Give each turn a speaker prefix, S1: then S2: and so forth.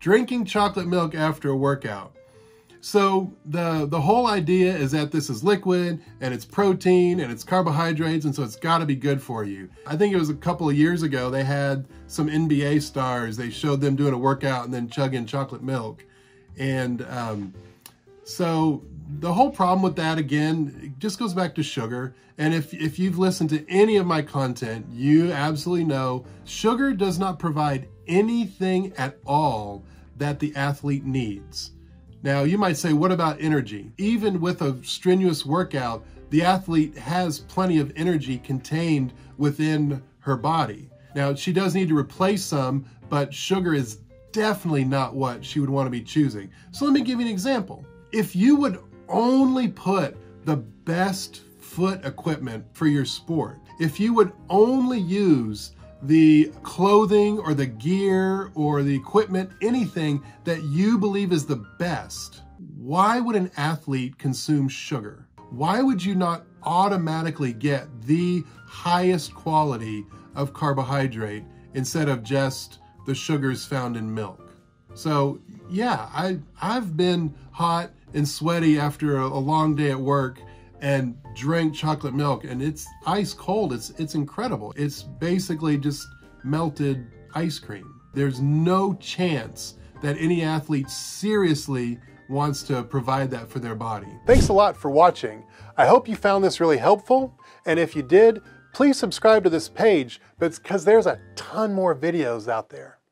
S1: drinking chocolate milk after a workout. So the, the whole idea is that this is liquid and it's protein and it's carbohydrates and so it's gotta be good for you. I think it was a couple of years ago they had some NBA stars, they showed them doing a workout and then chugging chocolate milk. And um, so the whole problem with that again, just goes back to sugar. And if, if you've listened to any of my content, you absolutely know sugar does not provide anything at all that the athlete needs. Now, you might say, what about energy? Even with a strenuous workout, the athlete has plenty of energy contained within her body. Now, she does need to replace some, but sugar is definitely not what she would want to be choosing. So let me give you an example. If you would only put the best foot equipment for your sport, if you would only use the clothing or the gear or the equipment, anything that you believe is the best, why would an athlete consume sugar? Why would you not automatically get the highest quality of carbohydrate instead of just the sugars found in milk? So yeah, I, I've been hot and sweaty after a, a long day at work and drank chocolate milk and it's ice cold. It's, it's incredible. It's basically just melted ice cream. There's no chance that any athlete seriously wants to provide that for their body. Thanks a lot for watching. I hope you found this really helpful. And if you did, please subscribe to this page because there's a ton more videos out there.